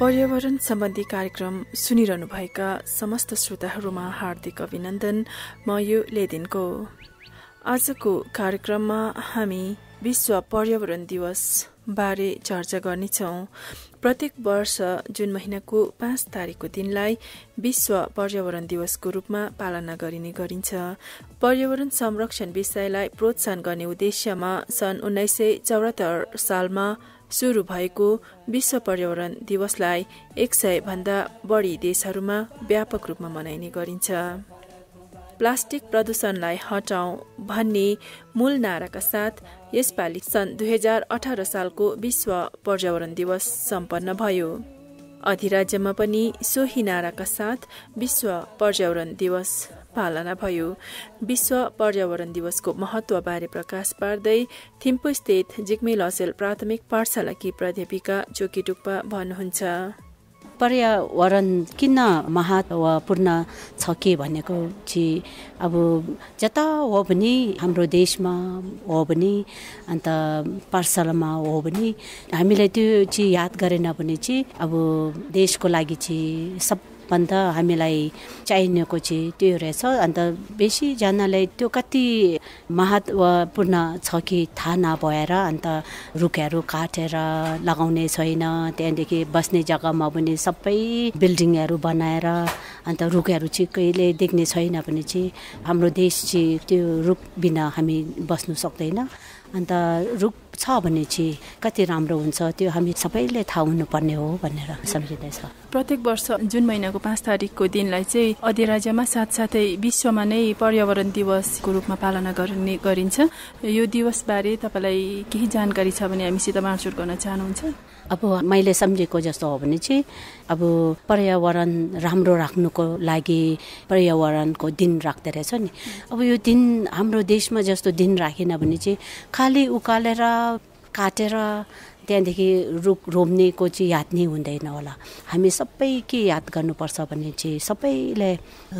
पर्यावरण सम्बन्धी कार्यक्रम सुनिरहनुभएका समस्त श्रोताहरूमा हार्दिक अभिनन्दन। म यो लेदिनको। आजको कार्यक्रममा हामी विश्व पर्यावरण दिवस बारे चर्चा गर्नेछौँ। प्रत्येक वर्ष जुन महिनाको पाँच तारिकको दिनलाई विश्व पर्यावरण दिवसको रूपमा पालना गरिने गरिन्छ। पर्यावरण संरक्षण विषयलाई प्रोत्साहन गर्ने उद्देश्यमा सन् उन्नाइस सय चौरात्तर सालमा शुरू भएको विश्व पर्यावरण दिवसलाई एक सय भन्दा बढी देशहरूमा व्यापक रूपमा मनाइने गरिन्छ। प्लास्टिक प्रदूषणलाई हटाउ भन्ने मूल नाराका साथ यसपालि सन् दुई हजार अठार सालको विश्व पर्यावरण दिवस सम्पन्न भयो। अधिराज्यमा पनि सोही नाराका साथ विश्व पर्यावरण दिवस पालना भयो। विश्व पर्यावरण दिवसको महत्वबारे प्रकाश पार्दै थिम्पू स्थित जिग्मेल असेल प्राथमिक पाठशालाकी प्राध्यापिका चोकी टुक्पा भन्नुहुन्छ। पर्यावरण किन महत्वपूर्ण छ के भनेको चाहिँ अब जता हो भने हाम्रो देशमा हो भने अन्त पाठशालामा हो भने हामीलाई त्यो चाहिँ याद गरेन भने चाहिँ अब देशको लागि चाहिँ सब भन्दा हामीलाई चाहिनेको चाहिँ त्यो रहेछ। अन्त बेसीजनालाई त्यो कति महत्त्वपूर्ण छ कि थाहा नभएर अन्त रुखहरू काटेर लगाउने छैन त्यहाँदेखि बस्ने जग्गामा पनि सबै बिल्डिङहरू बनाएर अन्त रुखहरू चाहिँ कहिले देख्ने छैन भने चाहिँ हाम्रो देश चाहिँ त्यो रुख बिना हामी बस्नु सक्दैन। अन्त रुख छ भने चाहिँ कति राम्रो हुन्छ त्यो हामी सबैले थाहा हुनुपर्ने हो भनेर सम्झिँदैछ। प्रत्येक वर्ष जुन महिनाको पाँच तारिकको दिनलाई चाहिँ अधिराज्यमा साथसाथै विश्वमा नै पर्यावरण दिवसको रूपमा पालना गर्ने गरिन्छ। यो दिवसबारे तपाईँलाई केही जानकारी छ भने हामीसित बाँडचुट गर्न चाहनुहुन्छ? अब मैले सम्झेको जस्तो हो भने चाहिँ अब पर्यावरण राम्रो राख्नुको लागि पर्यावरणको दिन राख्दो रहेछ नि। अब यो दिन हाम्रो देशमा जस्तो दिन राखेन भने चाहिँ खालि उकालेर काटेर त्यहाँदेखि रुख रोप्नेको चाहिँ याद नै हुँदैन होला। हामी सबै के याद गर्नुपर्छ भने चाहिँ सबैले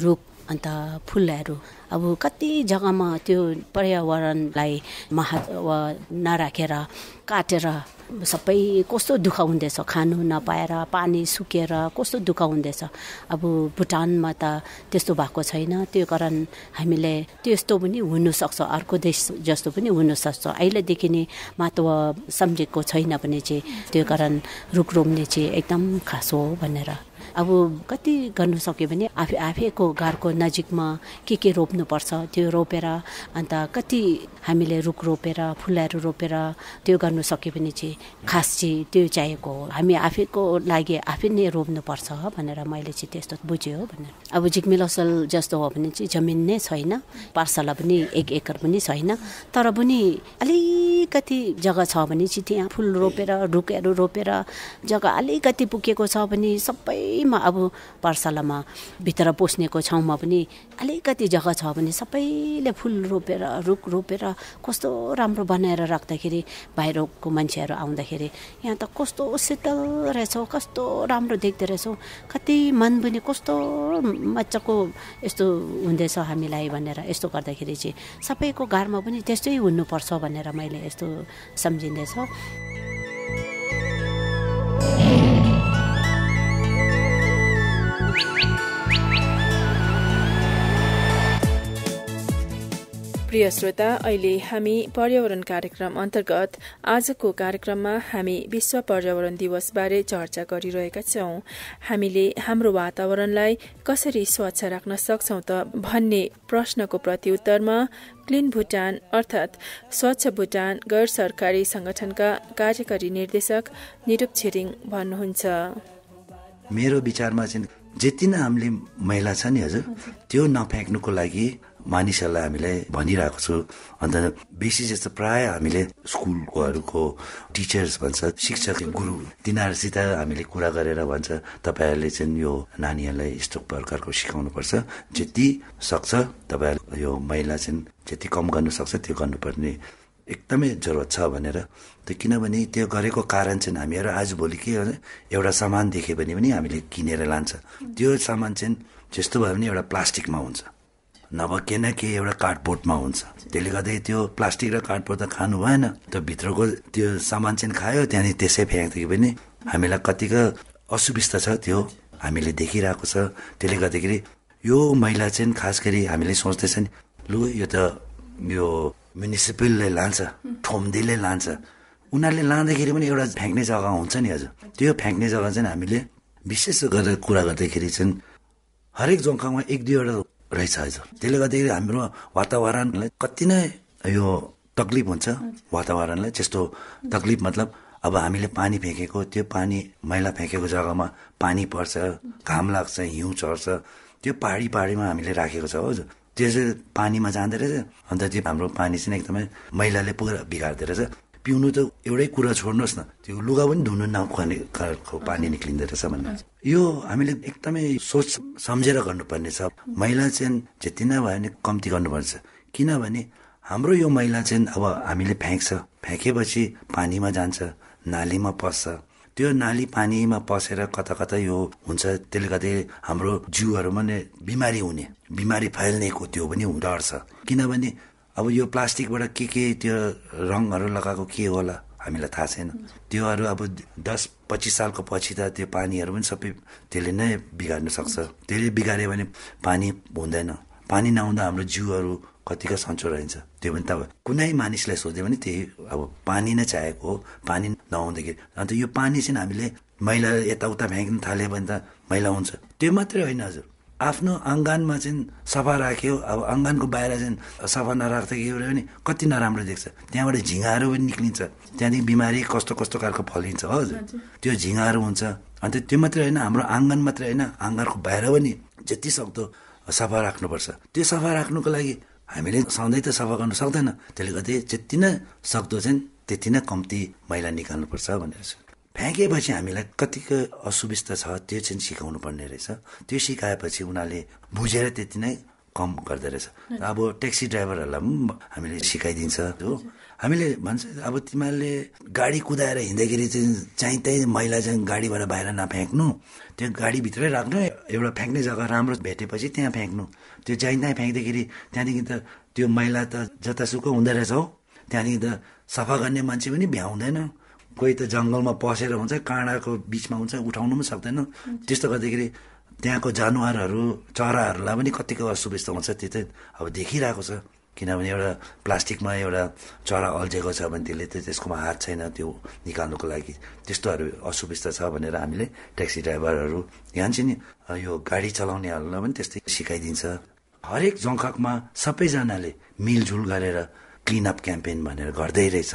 रुख अन्त फुलहरू। अब कति जग्गामा त्यो पर्यावरणलाई महत्व नराखेर काटेर सबै कस्तो दुःख हुँदैछ? खानु नपाएर पानी सुकेर कस्तो दुःख हुँदैछ? अब भुटानमा त त्यस्तो भएको छैन। त्यो कारण हामीले त्यस्तो पनि हुनसक्छ। अर्को देश जस्तो पनि हुनसक्छ। अहिलेदेखि नै महत्त्व सम्झेको छैन भने चाहिँ त्यो कारण रुख रोप्ने चाहिँ एकदम खास हो भनेर। अब कति गर्नु सक्यो भने आफै आफैको घरको नजिकमा के के रोप्नुपर्छ त्यो रोपेर अन्त कति हामीले रुख रोपेर फुलहरू रोपेर त्यो गर्नु सक्यो भने चाहिँ खास चाहिँ त्यो चाहिएको हो। हामी आफैको लागि आफै नै रोप्नुपर्छ भनेर मैले चाहिँ त्यस्तो बुझेँ हो भनेर। अब जिग्मेल असल जस्तो हो भने चाहिँ जमिन नै छैन पाठशाला पनि एक एकर पनि छैन। तर पनि अलिकति जग्गा छ भने चाहिँ त्यहाँ फुल रोपेर रुखहरू रोपेर जग्गा अलिकति पुगेको छ भने सबैमा अब पाठशालामा भित्र पोस्नेको छाउमा पनि अलिकति जग्गा छ भने सबैले फुल रोपेर रुख रोपेर कस्तो राम्रो बनाएर राख्दाखेरि बाहिरको मान्छेहरू आउँदाखेरि यहाँ त कस्तो शीतल रहेछौ कस्तो राम्रो देख्दो रहेछौ कति मन पनि कस्तो मजाको यस्तो हुँदैछ हामीलाई भनेर यस्तो गर्दाखेरि चाहिँ सबैको घरमा पनि त्यस्तै हुनुपर्छ भनेर मैले यस्तो सम्झिँदैछ। प्रिय श्रोता अहिले हामी पर्यावरण कार्यक्रम अन्तर्गत आजको कार्यक्रममा हामी विश्व पर्यावरण दिवसबारे चर्चा गरिरहेका छौं। हामीले हाम्रो वातावरणलाई कसरी स्वच्छ राख्न सक्छौ त भन्ने प्रश्नको प्रत्युत्तरमा क्लिन भुटान अर्थात स्वच्छ भुटान गैर सरकारी संगठनका कार्यकारी निर्देशक निरूप छिरिङ भन्नुहुन्छ। मेरो विचारमा चाहिँ जति नै हामीले मैला छ नि हजुर त्यो नफ्याँक्नुको लागि मानिसहरूलाई हामीले भनिरहेको छु। अन्त बेसी जस्तो प्राय हामीले स्कुलकोहरूको टिचर्स भन्छ शिक्षक गुरु तिनीहरूसित हामीले कुरा गरेर भन्छ तपाईँहरूले चाहिँ यो नानीहरूलाई यस्तो प्रकारको सिकाउनुपर्छ जति सक्छ तपाईँहरूले यो महिला चाहिँ जति कम गर्नु सक्छ त्यो गर्नुपर्ने एकदमै जरुरत छ भनेर। त्यो किनभने त्यो गरेको कारण चाहिँ हामीहरू आजभोलि के हो एउटा सामान देख्यो भने पनि हामीले किनेर लान्छ। त्यो सामान चाहिँ जस्तो भयो भने एउटा प्लास्टिकमा हुन्छ। नभए के न के एउटा कार्डबोर्डमा हुन्छ। त्यसले गर्दा त्यो प्लास्टिक र कार्डबोर्ड त खानु भएन। त्यो भित्रको त्यो सामान चाहिँ खायो त्यहाँदेखि त्यसै फ्याँक्थ्यो पनि हामीलाई कतिको असुविस्ता छ त्यो हामीले देखिरहेको छ। त्यसले गर्दाखेरि यो मैला चाहिँ खास गरी हामीले सोच्दैछ नि लु यो त यो म्युनिसिपलले लान्छ ठोम्दीले लान्छ। उनीहरूले लाँदाखेरि पनि एउटा फ्याँक्ने जग्गा हुन्छ नि हजुर। त्यो फ्याँक्ने जग्गा चाहिँ हामीले विशेष गरेर कुरा गर्दाखेरि चाहिँ हरेक जग्गामा एक दुईवटा रहेछ हजुर त्यसले गर्दाखेरि हाम्रो वातावरणलाई कति नै यो तकलिफ हुन्छ वातावरणलाई त्यस्तो तकलिफ मतलब अब हामीले पानी फ्याँकेको त्यो पानी मैला फ्याँकेको जग्गामा पानी पर्छ घाम लाग्छ हिउँ चढ्छ त्यो पहाडी पहाडीमा हामीले राखेको छ हजुर। त्यो चाहिँ पानीमा जाँदो रहेछ अन्त त्यो हाम्रो पानी चाहिँ एकदमै मैलाले पुरा बिगार्दो रहेछ। पिउनु त एउटै कुरा छोड्नुहोस् न। त्यो लुगा पनि धुनु नखुवाने पानी निक्लिँदो रहेछ भन्नु। यो हामीले एकदमै सोच सम्झेर गर्नुपर्ने छ। मैला चाहिँ जति नै भयो भने कम्ती गर्नुपर्छ। किनभने हाम्रो यो मैला चाहिँ अब हामीले फ्याँक्छ। फ्याँकेपछि पानीमा जान्छ नालीमा पस्छ। त्यो नाली पानीमा पसेर कता कता यो हुन्छ त्यसले गर्दा हाम्रो जिउहरूमा नै बिमारी हुने बिमारी फैल्नेको त्यो पनि डर छ। किनभने अब यो प्लास्टिकबाट के के त्यो रङहरू लगाएको के होला हामीलाई थाहा छैन। त्योहरू अब दस पच्चिस सालको पछि त त्यो पानीहरू पनि सबै त्यसले नै बिगार्न सक्छ। त्यसले बिगाऱ्यो भने पानी हुँदैन। पानी नहुँदा हाम्रो जिउहरू कतिको सन्चो रहन्छ। त्यो पनि त कुनै मानिसलाई सोध्यो भने त्यही अब पानी नै चाहेको हो पानी नहुँदाखेरि। अन्त यो पानी चाहिँ हामीले मैला यताउता फ्याँक्न थाल्यो भने त मैला हुन्छ। त्यो मात्रै होइन हजुर। आफ्नो अङ्गानमा चाहिँ सफा राख्यो। अब अङ्गानको बाहिर चाहिँ सफा नराख्दाखेरि भने कति नराम्रो देख्छ। त्यहाँबाट झिँगाहरू पनि निक्लिन्छ। त्यहाँदेखि बिमारी कस्तो कस्तो खालको फलिन्छ हजुर। त्यो झिँगाहरू हुन्छ। अन्त त्यो मात्रै होइन हाम्रो आँगन मात्रै होइन आँगनको बाहिर पनि जति सक्दो सफा राख्नुपर्छ। त्यो सफा राख्नुको लागि हामीले सधैँ त सफा गर्नु सक्दैन। त्यसले गर्दा जति नै सक्दो चाहिँ त्यति नै कम्ती मैला निकाल्नुपर्छ भनेर फ्याँकेपछि हामीलाई कतिको असुविस्ता छ त्यो चाहिँ सिकाउनु पर्ने रहेछ। त्यो सिकाएपछि उनीहरूले बुझेर त्यति नै कम गर्दो रहेछ। अब ट्याक्सी ड्राइभरहरूलाई पनि हामीले सिकाइदिन्छ हो। हामीले भन्छ अब तिमीहरूले गाडी कुदाएर हिँड्दाखेरि चाहिँ चाहिँ त्यही मैला चाहिँ गाडीबाट बाहिर नफ्याँक्नु। त्यो गाडीभित्रै राख्नु एउटा फ्याँक्ने जग्गा राम्रो भेटेपछि त्यहाँ फ्याँक्नु। त्यो चाहिँ त्यहाँ फ्याँक्दाखेरि त्यहाँदेखि त त्यो मैला त जतासुकै हुँदो रहेछ हो। त्यहाँदेखि त सफा गर्ने मान्छे पनि भ्याउँदैन। कोही त जङ्गलमा पसेर हुन्छ काँडाको बिचमा हुन्छ उठाउनु पनि सक्दैन। त्यस्तो गर्दाखेरि त्यहाँको जनावरहरू चराहरूलाई पनि कतिको असुविस्ता हुन्छ त्यो चाहिँ अब देखिरहेको छ। किनभने एउटा प्लास्टिकमा एउटा चरा अल्झेको छ भने त्यसले त त्यसकोमा हात छैन त्यो निकाल्नुको लागि। त्यस्तोहरू असुविस्ता छ भनेर हामीले ट्याक्सी ड्राइभरहरू यहाँ चाहिँ नि यो गाडी चलाउनेहरूलाई पनि त्यस्तै सिकाइदिन्छ। हरेक जङ्गकमा सबैजनाले मिलजुल गरेर क्लिनअप क्याम्पेन भनेर गर्दै रहेछ।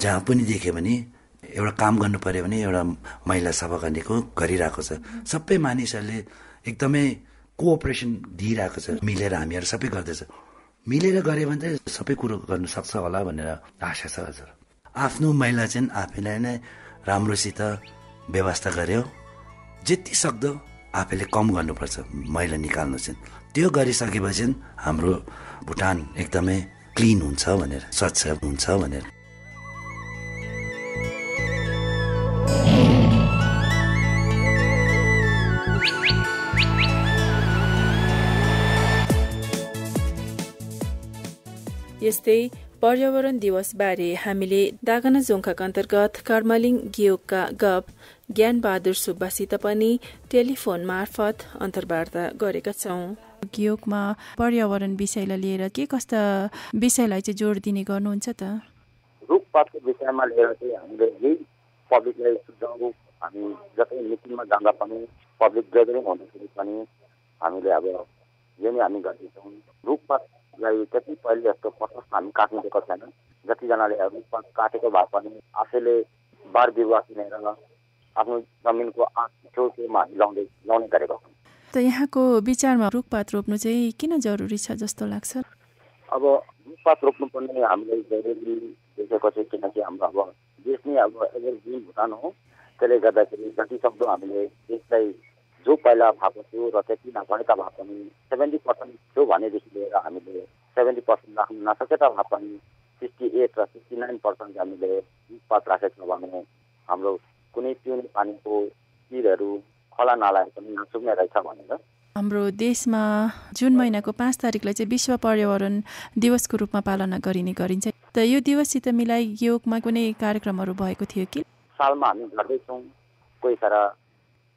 जहाँ पनि देख्यो भने एउटा काम गर्नु पर्यो भने एउटा महिला सफा गर्नेको गरिरहेको छ। सबै मानिसहरूले एकदमै कोअपरेसन दिइरहेको छ। मिलेर हामीहरू सबै गर्दैछ। मिलेर गऱ्यो भने चाहिँ सबै कुरो गर्नु सक्छ होला भनेर आशा छ हजुर। आफ्नो महिला चाहिँ आफैलाई नै राम्रोसित व्यवस्था गर्यो। जति सक्दो आफैले कम गर्नुपर्छ मैला निकाल्नु चाहिँ। त्यो गरिसकेपछि हाम्रो भुटान एकदमै क्लिन हुन्छ भनेर स्वच्छ हुन्छ भनेर। यस्तै पर्यावरण दिवसबारे हामीले दागना जोङखाका अन्तर्गत कर्मलिङ गियोगका गप ज्ञान बहादुर सुब्बासित पनि टेलिफोन मार्फत अन्तर्वार्ता गरेका छौं। गियोगमा पर्यावरण विषयलाई लिएर के कस्ता विषयलाई चाहिँ जोड दिने गर्नुहुन्छ त? रुखपातको विषयमा लिएर चाहिँ हामीले यही पब्लिकलाई सुझाउ हामी जतै मिटिङमा जाँदा पनि पब्लिक ग्यादरिङ हुँदाखेरि पनि हामीले अब यो नै हामी गर्दैछौँ रुखपात लाई त्यति पहिले जस्तो प्रशस्त हामी काट्नु दिएको छैन। जतिजनाले काटेको भए पनि आफैले बार बिरुवा किनेर आफ्नो जमिनको आँख छेउछेउमा हामी लाउँदै लाउने गरेको छौँ। त यहाँको विचारमा रुखपात रोप्नु चाहिँ किन जरुरी छ जस्तो लाग्छ? अब रुखपात रोप्नु पर्ने हामीले जरुरी देखेको चाहिँ किनकि हाम्रो अब देश नै अब एभरग्रिन भुटान हो। त्यसले गर्दाखेरि जति सक्दो हामीले देशलाई जो पहिला भएको थियो र त्यति नभएका भए पनि सेभेन्टी पर्सेन्ट थियो भनेदेखि लिएर हामीले सेभेन्टी पर्सेन्ट राख्नु नसकेता भए पनि सिक्सटी एट र सिक्सटी नाइन पर्सेन्ट हामीले रुखपात राखेको छ भने हाम्रो कुनै पिउने पानीको चिरहरू खोला नालाहरू पनि नसुक्ने रहेछ भनेर। हाम्रो देशमा जुन महिनाको पाँच तारिकलाई चाहिँ विश्व पर्यावरण दिवसको रूपमा पालना गरिने गरिन्छ। त यो दिवससित मिलाई योगमा कुनै कार्यक्रमहरू भएको थियो कि? सालमा हामी गर्दैछौँ। कोही खेर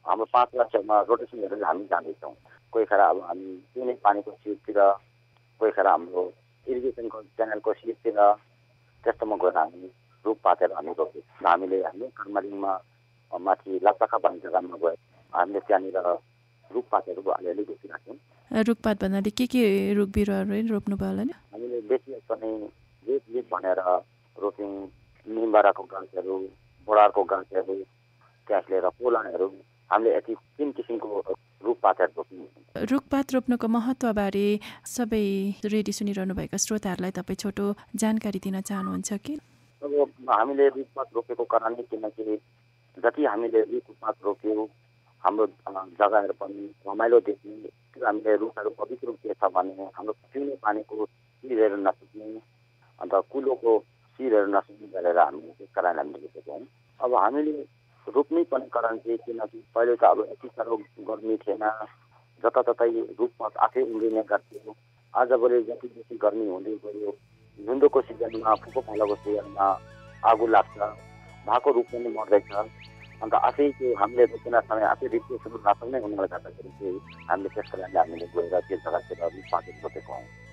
हाम्रो पाँच वर्षमा रोटेसन गरेर हामी जाँदैछौँ। कोही खेर अब हामी पिउने पानीको सिटतिर कोही खेर हाम्रो इरिगेसनको च्यानलको सिटतिर त्यस्तोमा गएर हामी रुखपातहरू हामी रोप्दैछौँ हामीले हामी कर्मालिङमा माथि लाप्चाखा भन्ने जग्गामा गयो हामीले त्यहाँनिर रुखपातहरू अलिअलि रोपिराख्यौँ रुखपात भन्नाले के के रुख बिरुवाहरू रोप्नुभयो होला नि? हामीले बेसी पनि लिप लिप भनेर रोप्यौँ। निम्बाराको गाछहरू बोडारको गाछहरू त्यहाँदेखि लिएर पोलाहरू हामीले यति तिन किसिमको रुखपातहरू रोप्यौँ रुखपात रोप्नुको महत्त्वबारे सबै रेडियो सुनिरहनु भएका श्रोताहरूलाई तपाईँ छोटो जानकारी दिन चाहनुहुन्छ कि? अब हामीले रुखपात रोपेको कारणले किनकि जति हामीले रुखपात रोप्यौँ हाम्रो जग्गाहरू पनि रमाइलो देख्ने त्यो हामीले रुखहरू पवित्र के छ भने हाम्रो पिउने पानीको शिरहरू नसुक्ने अन्त कुलोको शिरहरू नसुक्ने गरेर हामीले त्यस कारणले हामीले रोपेको हौँ। अब हामीले रोप्नै पर्ने कारण चाहिँ किनकि पहिले त अब यति साह्रो गर्मी थिएन। जताततै रुखपात आफै उम्रिने गर्थ्यो। आजभोलि जति बेसी गर्मी हुँदै गयो हिउँदोको सिजनमा फुको पालोको सिजनमा आगो लाग्छ भएको रुख पनि मर्दैछ। अन्त आफै त्यो हामीले रोपेन समय आफै रिप्लेसहरू नसक्ने हुनाले गर्दाखेरि चाहिँ हामीले त्यसको लागि हामीले गएर त्यो जग्गातिर रुखपातहरू रोपेको हौँ।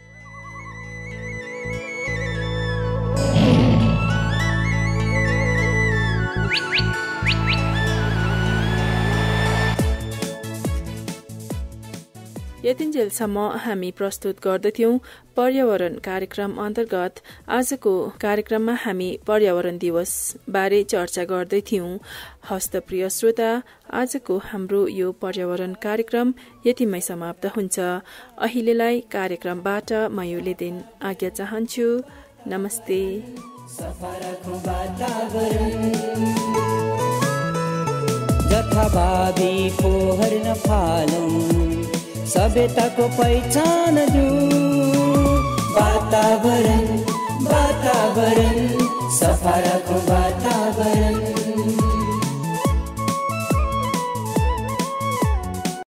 यतिन्जेलसम्म हामी प्रस्तुत गर्दथ्यौं पर्यावरण कार्यक्रम अन्तर्गत। आजको कार्यक्रममा हामी पर्यावरण दिवस बारे चर्चा गर्दैथ्यौं। हस्तप्रिय श्रोता आजको हाम्रो यो पर्यावरण कार्यक्रम यतिमै समाप्त हुन्छ। अहिलेलाई कार्यक्रमबाट म यो दिन आज्ञा चाहन्छु। नमस्ते। जथाभावी नफालौँ सभ्यताको पहिचान दिउँ वातावरण वातावरण सफाराको